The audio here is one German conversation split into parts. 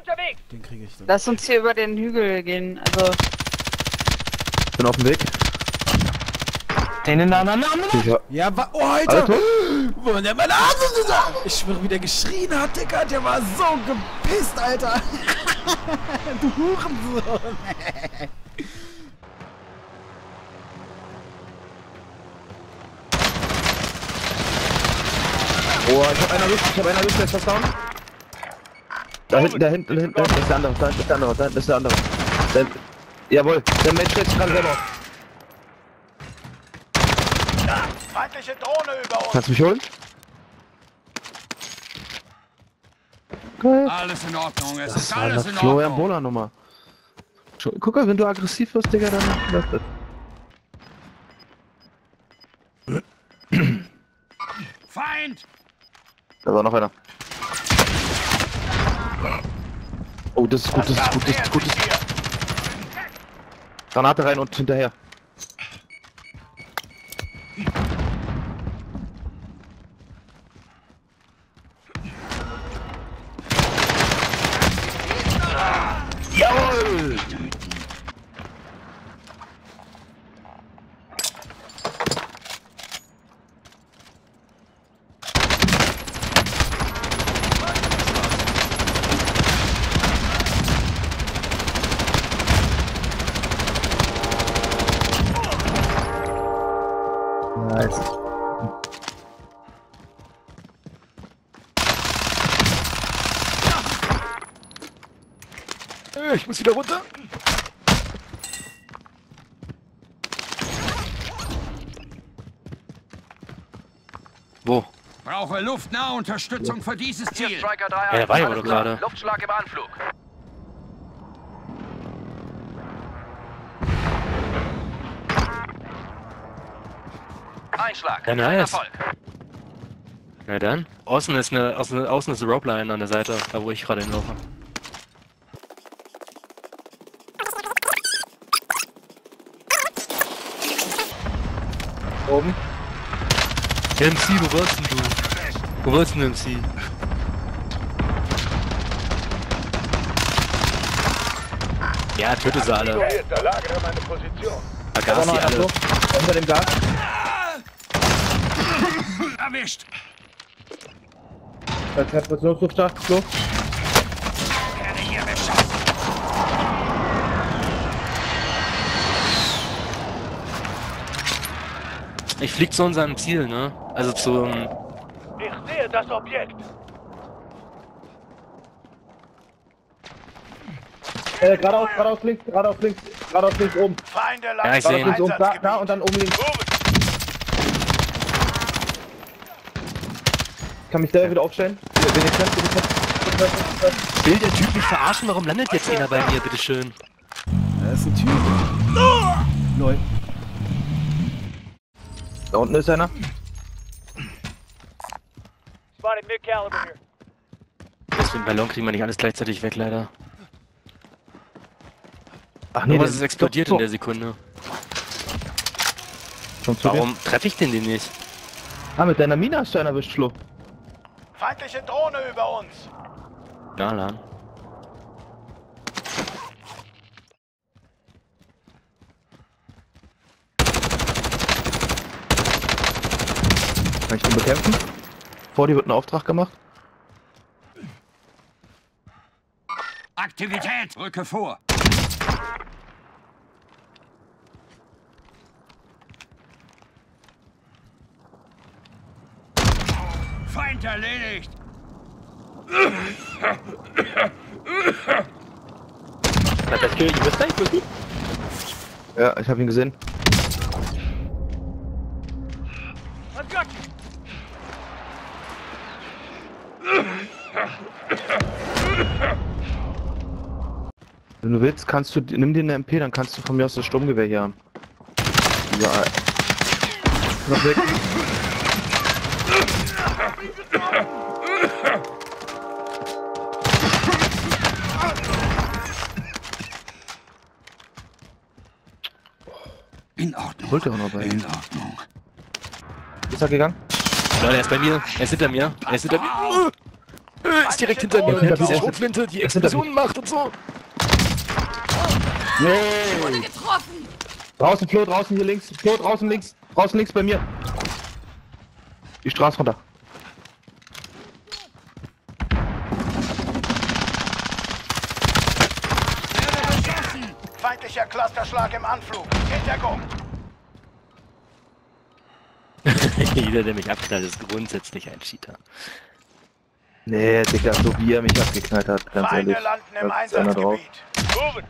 unterwegs! Den kriege ich dann. Lass uns hier über den Hügel gehen. Also, Bin auf dem Weg. Den in der anderen Ja, wa oh, Alter! Alter. Wo der meine Arme Ich schwöre, wie der geschrien hat, Digga. Der war so gepisst, Alter. du Hurensohn. oh, ich hab einen erwischt, ich hab einen erwischt, der ist fast down. Da hinten, da hinten, da hinten, da hinten ist der andere, da hinten ist der andere, da hinten ist der andere. Der, jawohl, der Mensch stellt sich gerade selber. Feindliche Drohne über uns! Kannst du mich holen? Geil. Alles in Ordnung, es Das ist alles in Florian Ordnung. Bola Nummer. Schon- Guck mal, wenn du aggressiv wirst, Digga, dann läuft das. Feind! Da war noch einer. Oh, das ist gut, das ist gut, das ist gut. Das ist Granate rein und hinterher. Ich muss wieder runter. Wo? Brauche luftnahe Unterstützung für dieses Hier Ziel. Striker 3 Ja, der war ja wohl gerade. Luftschlag im Anflug. Einschlag. Ja, nice. Erfolg. Na dann. Außen ist eine, außen, außen ist eine Ropeline an der Seite, da wo ich gerade hinlaufe. Oben. MC, wo warst denn du? Wo warst denn MC? Ja, töte sie alle. Da lagere meine Position. Vergas sie alle. Unter dem Gas. Erwischt! Das hat was noch so stark Flo. Werde hier beschossen. Ich flieg zu unserem Ziel, ne? Also zum. Ich sehe das Objekt. Äh, geradeaus, geradeaus links, geradeaus links, geradeaus links oben. Feinde Ja, ich landen seh im ihn. Oben, da, da und dann oben links. Kann mich selber wieder aufstellen. Wenn ich kann, wenn ich kann. Will der Typ mich verarschen? Warum landet jetzt einer bei mir, bitteschön? Da ist ein Typ. Lol. Da unten ist einer. Spotted mid-caliber here. Das mit dem Ballon kriegen wir nicht alles gleichzeitig weg, leider. Ach Nur der was ist explodiert in der Sekunde. Warum treffe ich den denn nicht? Ah, mit deiner Mine hast du einen erwischt, Flo. Feindliche Drohne über uns. Na, Kann ich den bekämpfen? Vor dir wird ein Auftrag gemacht. Aktivität! Rücke vor! Feind erledigt! Hat das Kill, du bist gleich wirklich? Ja, ich habe ihn gesehen. Wenn du willst, kannst du, nimm dir eine MP, dann kannst du von mir aus das Sturmgewehr hier haben. Ja. Noch weg. In Ordnung. Holt er auch noch bei In ihm. Ordnung. Ist er gegangen? Leute, er ist bei mir. Er ist hinter mir. Er ist hinter mir. Jetzt direkt hinter mir, der diese Schrotflinte, die hinter Explosionen macht und so. Nee. Draußen, Flo, draußen hier links. Flo, draußen links. Draußen links bei mir. Die Straße runter. Feindlicher Clusterschlag im Anflug. Hintergrund. Jeder, der mich abknallt, ist grundsätzlich ein Cheater. Nee, Digga, so wie er mich abgeknallt hat, ganz Feinde ehrlich. landen im. Einsatzgebiet. Moving.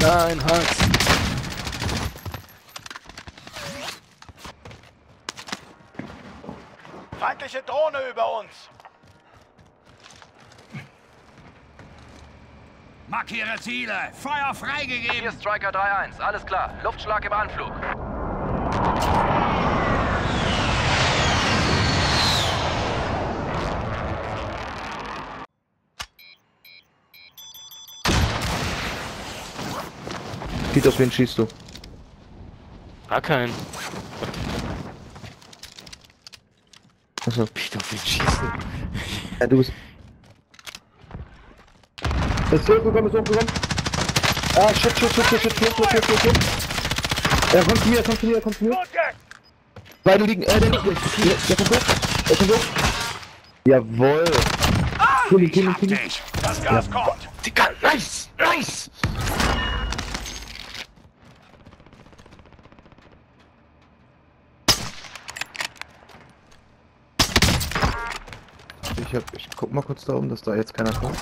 Nein, Hans. Feindliche Drohne über uns. Markiere Ziele. Feuer freigegeben. Hier Striker 3-1, alles klar. Luftschlag im Anflug. Pete, auf wen schießt du? Gar kein. Achso. Peter, auf wen schießen? Ja, du bist. Ist hochgekommen, ist hochgekommen. Ah, shit, shit, shit, shit, shit, shit, shit, shit, shit, shit. Er kommt zu mir, er kommt zu mir, er kommt zu mir. Beide liegen, äh, der liegt nicht. Der, kommt hoch. Der kommt hoch. Jawohl. Kill ihn, kill ihn, Hab kill ihn. dich. Das Gas kommt. Digga, nice, nice. Ich, hab, ich guck mal kurz da oben, dass da jetzt keiner kommt.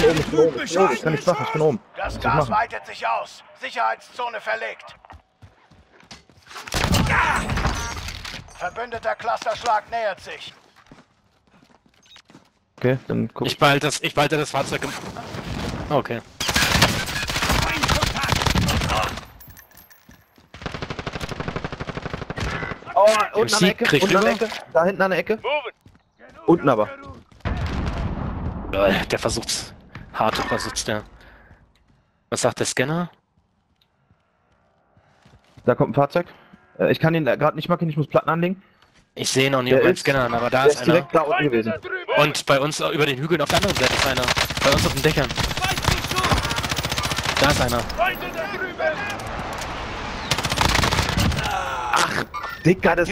Bin oben, ich bin oben, ich bin oben, ich kann nicht machen, ich bin oben. Das Gas machen? weitet sich aus. Sicherheitszone verlegt. Verbündeter Clusterschlag nähert sich. Okay, dann guck Ich behalte das, ich behalte das Fahrzeug im... Okay. Oh, unten an der Ecke, unten an der. Ecke, da hinten an der Ecke. Unten aber. Der versucht's. Harte versucht's der. Was sagt der Scanner? Da kommt ein Fahrzeug. Äh, Ich kann ihn gerade nicht markieren, ich muss Platten anlegen. Ich sehe nicht auf meinem ist- Scanner, an, aber da Der ist ist einer. direkt da unten gewesen. Und bei uns über den Hügeln auf der anderen Seite ist einer. Bei uns auf den Dächern. Da ist einer. Drüben. Dicker, das.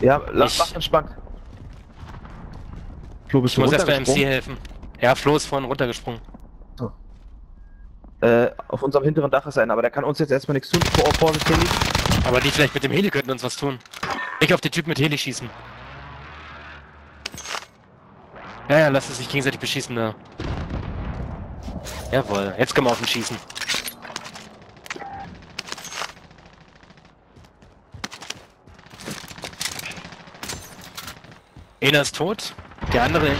Ja, lass Ich- mach entspannt. Flo, bist Ich muss erst bei MC helfen. Ja, Flo ist vorhin runtergesprungen. Äh, auf unserem hinteren Dach ist einer, aber der kann uns jetzt erstmal nichts tun. Vor, Vorsicht, Heli. Aber die vielleicht mit dem Heli könnten uns was tun. Ich auf den Typ mit Heli schießen. Ja, ja, lass es sich gegenseitig beschießen da. Jawohl, jetzt können wir auf ihn schießen. Einer ist tot, der andere...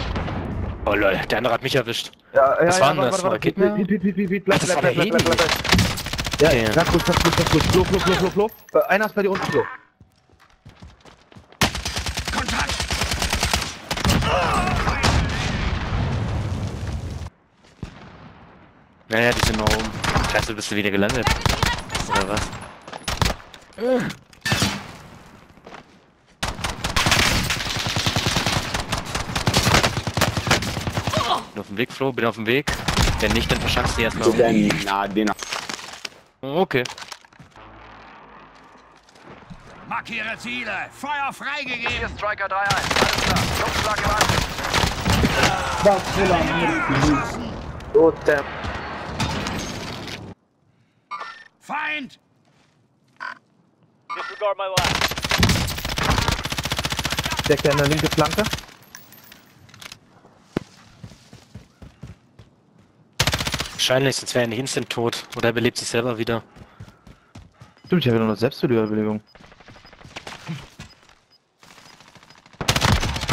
Oh lol, der andere hat mich erwischt. Ja, ja, Was ja, war denn das? Gegner? warte, Piep, piep, piep, piep, bleib, bleib, war bleib, bleib, bleib, bleib, bleib. Ja, Okay. ganz gut, ganz gut, ganz gut. Flo, Flo, Flo, Flo. Äh, Einer ist bei dir unten, Flo. Kontakt. Naja, die sind noch oben. Scheiße, bist du wieder gelandet. Oder was? Bin auf dem Weg, Flo, bin auf dem Weg. Wenn nicht, dann verschaffst du die erstmal. Na, den Okay. Markiere Ziele. Feuer Hier freigegeben. Striker 3-1, alles klar. Luftschlag im Anflug. So, der. Feind. Disregard my last. Deckt er in der linke Flanke. Wahrscheinlich, sonst wäre er nicht instant tot. Oder er belebt sich selber wieder. Stimmt, ich habe ja nur noch Selbstwiederbelegung.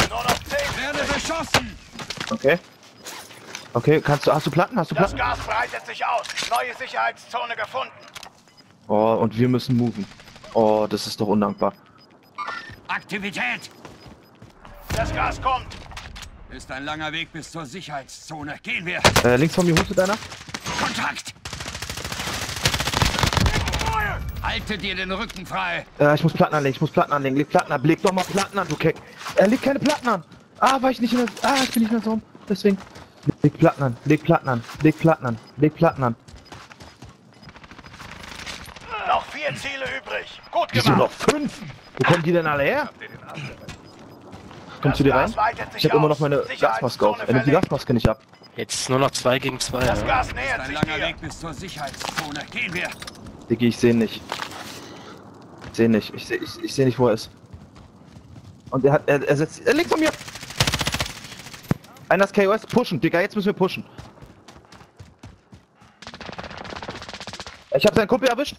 Nur noch 10 Werde beschossen. Okay. Okay, kannst du, hast du Platten? Hast du Das Platten? Gas breitet sich aus. Neue Sicherheitszone gefunden. Oh, und wir müssen moven. Oh, das ist doch undankbar. Aktivität. Das Gas kommt. Ist ein langer Weg bis zur Sicherheitszone. Gehen wir. Äh, links von mir hustet einer. Kontakt! Halte dir den Rücken frei. Äh, ich muss Platten anlegen, ich muss Platten anlegen. Leg Platten an, leg doch mal Platten an, du Keck. Er legt keine Platten an. Ah, war ich nicht in der... Ah, ich bin nicht mehr so. Deswegen. Leg Platten an, leg Platten an, leg Platten an, leg Platten an. Noch vier Ziele übrig. Gut Wieso noch gemacht. fünf? Wo kommen die denn alle her? Kommst du dir rein? Ich habe immer noch meine Gasmaske auf. Er nimmt die. Gasmaske nicht ab. Jetzt nur noch 2 gegen 2. Das Ja. Gas nähert ein sich langer. Weg bis zur Sicherheitszone. Gehen wir. Diggi, ich sehe ihn nicht. Ich sehe nicht. Ich sehe ich, ich seh nicht, wo er ist. Und er hat. Er, er setzt. Er liegt von mir! Einer ist KOS. Pushen, Digga, jetzt müssen wir pushen. Ich habe seinen Kumpel erwischt.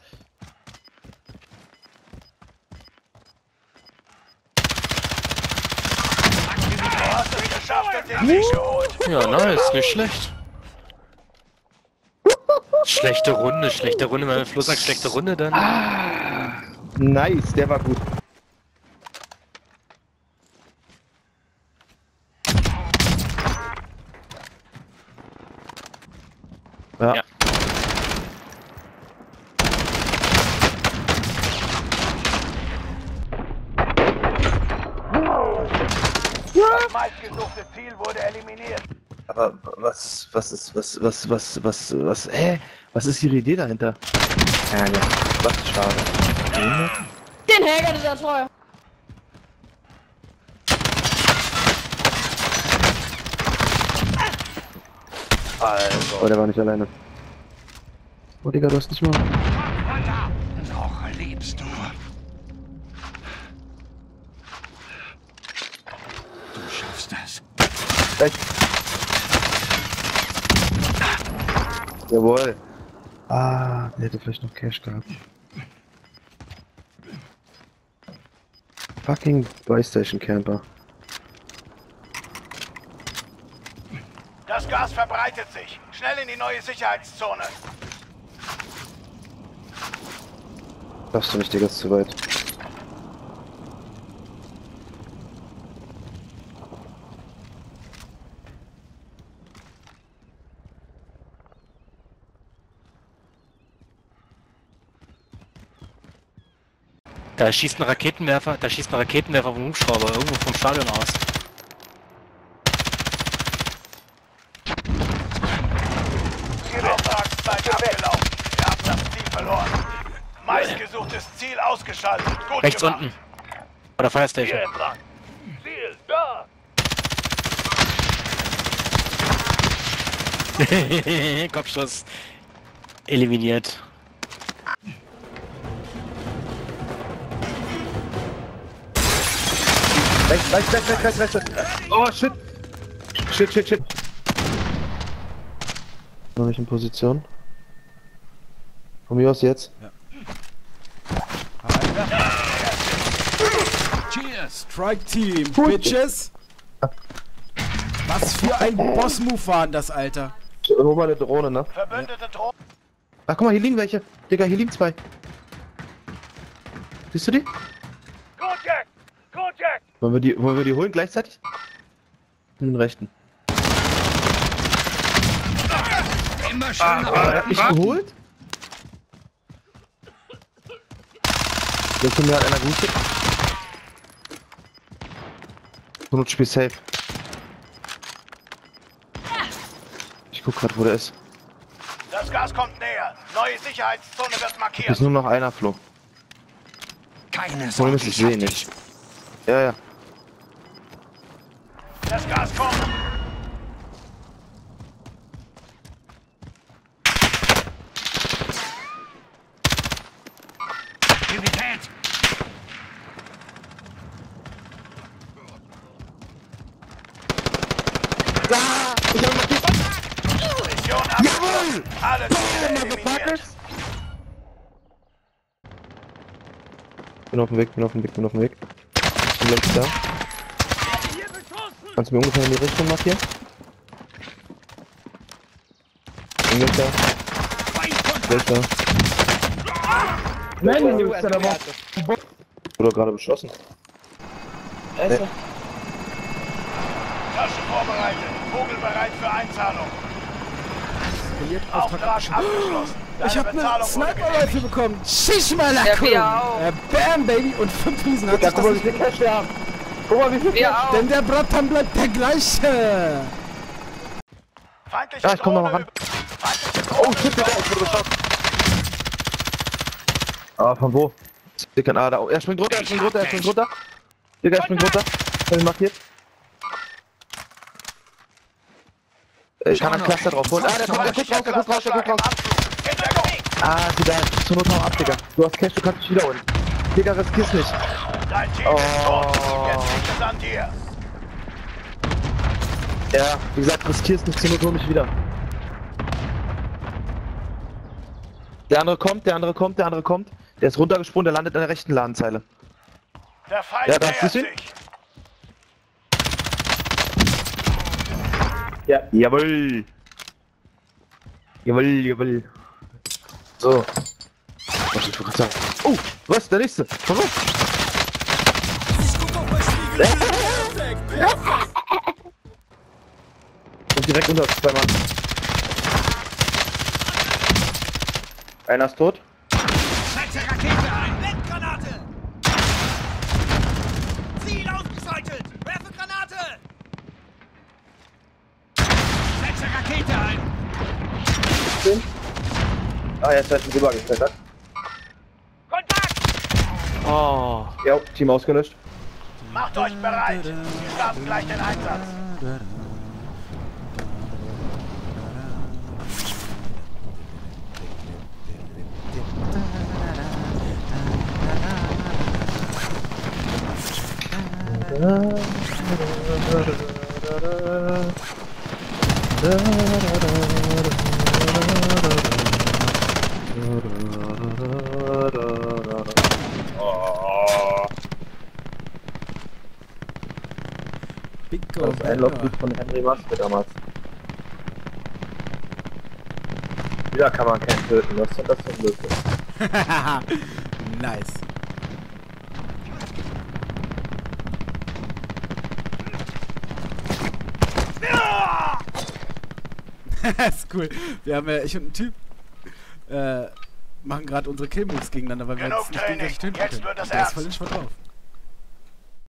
Du hast es geschafft und den Sieg geholt. Ja, nice, nicht schlecht. Schlechte Runde, schlechte Runde. Wenn Flo sagt schlechte Runde, dann. Nice, der war gut. Ja. Ja. Das meistgesuchte Ziel wurde eliminiert. Aber was, ist, was, was, was, was, was, hä? Was ist Ihre Idee dahinter? Ja, ja. Was schade. Den Helga, dieser Treu. Oh, der war nicht alleine. Oh, Digga, du hast nicht mal. Weiter. Noch lebst du. Du schaffst es. Echt? Jawohl. Ah, der hätte vielleicht noch Cash gehabt. Fucking Buystation Camper. Das Gas verbreitet sich. Schnell in die neue Sicherheitszone. Darfst du nicht, Digga, ist zu weit. Da schießt ein Raketenwerfer, da schießt ein Raketenwerfer vom Hubschrauber irgendwo vom Stadion aus. Meistgesuchtes Ziel ausgeschaltet. Gut Rechts gemacht. unten. Bei der Fire Station. Ziel, da. Kopfschuss. Eliminiert. Rechts, rechts, rechts, rechts, rechts, rechts. Oh, shit. Shit, shit, shit. Noch nicht in Position. Von mir aus jetzt. Cheers. Strike Team, Bitches. Was für ein Boss-Move war denn das, Alter? Hol mal eine Drohne, ne? Verbündete Drohnen. Ach, guck mal, hier liegen welche. Digga, hier liegen zwei. Siehst du die? Wollen wir die, wollen wir die holen gleichzeitig? Den rechten. Immer schön Er hat mich geholt. Jetzt mir hat einer gut. Und spiel safe. Ich guck grad, wo der ist. Das Gas kommt näher. Neue Sicherheitszone wird markiert. ist nur noch einer, Flo. Keine Sorge, ich ich sehe hab ihn dich. nicht. Ja, ja. Das Gas kommt. Aktivität. Mission abgeschlossen. Alle Ziele eliminiert. Bin auf dem Weg, bin auf dem Weg, bin auf dem Weg. Bin gleich da. Kannst du mir ungefähr in die Richtung markieren? Da. Gleich da. Nein, du bist da Wurde gerade beschossen. Feuertasche vorbereitet. Vogel bereit für Einzahlung. Auftrag abgeschlossen. Ich Deine habe eine Bezahlung wurde Sniper-Rifle bekommen. Schisch mal Ja, wir auch. äh, Bam, Baby. Und fünf Riesen hat sich Guck mal, wie viel Cash wir haben. Guck mal, wie viel auch. Denn der Bratan bleibt der gleiche. Ja, ich komm noch mal Drohne ran. Oh, shit, Digga, ich wurde geschossen. Ah, von wo? Dicker, ah, da. Er springt runter, er springt runter, er springt runter. Digga, er springt runter. Hab ihn markiert. Ich kann einen Cluster drauf holen. Ah, der kommt, der guckt raus, der guckt raus, der guckt raus. Ah, Digga, zur Not hau ab, Digga. Du hast Cash, du kannst dich wiederholen. Digga, riskier's nicht. Oh. Ist. Ja, wie gesagt, riskier's nicht, Not hol mich wieder. Der andere kommt, der andere kommt, der andere kommt. Der ist runtergesprungen, der landet an der rechten Ladenzeile. Der Feind Ja, da ihn? sich. Ja. Jawohl. Jawohl, jawohl. So. Was ich gerade sagen? Oh, was? Der nächste. Komm auf. Und direkt unter uns, zwei Mann. Einer ist tot. Setze Rakete ein! Windgranate! Ziel ausgeschaltet! Werfe Granate! Setze Rakete ein! Ah, jetzt ist er rübergeklettert. Oh. Ja, Team ausgelöscht. Macht euch bereit. Wir starten gleich den Einsatz. Bingo, Das ist ein Logbuch von Henry Maske damals. Wieder kann man keinen töten, was ist das für ein Blödsinn? nice. ist cool. Wir haben ja, ich und ein Typ, äh, machen gerade unsere Killmoves gegeneinander, weil wir Genug uns nicht gegenseitig töten Jetzt können. wird es Der ist voll in Schwert drauf.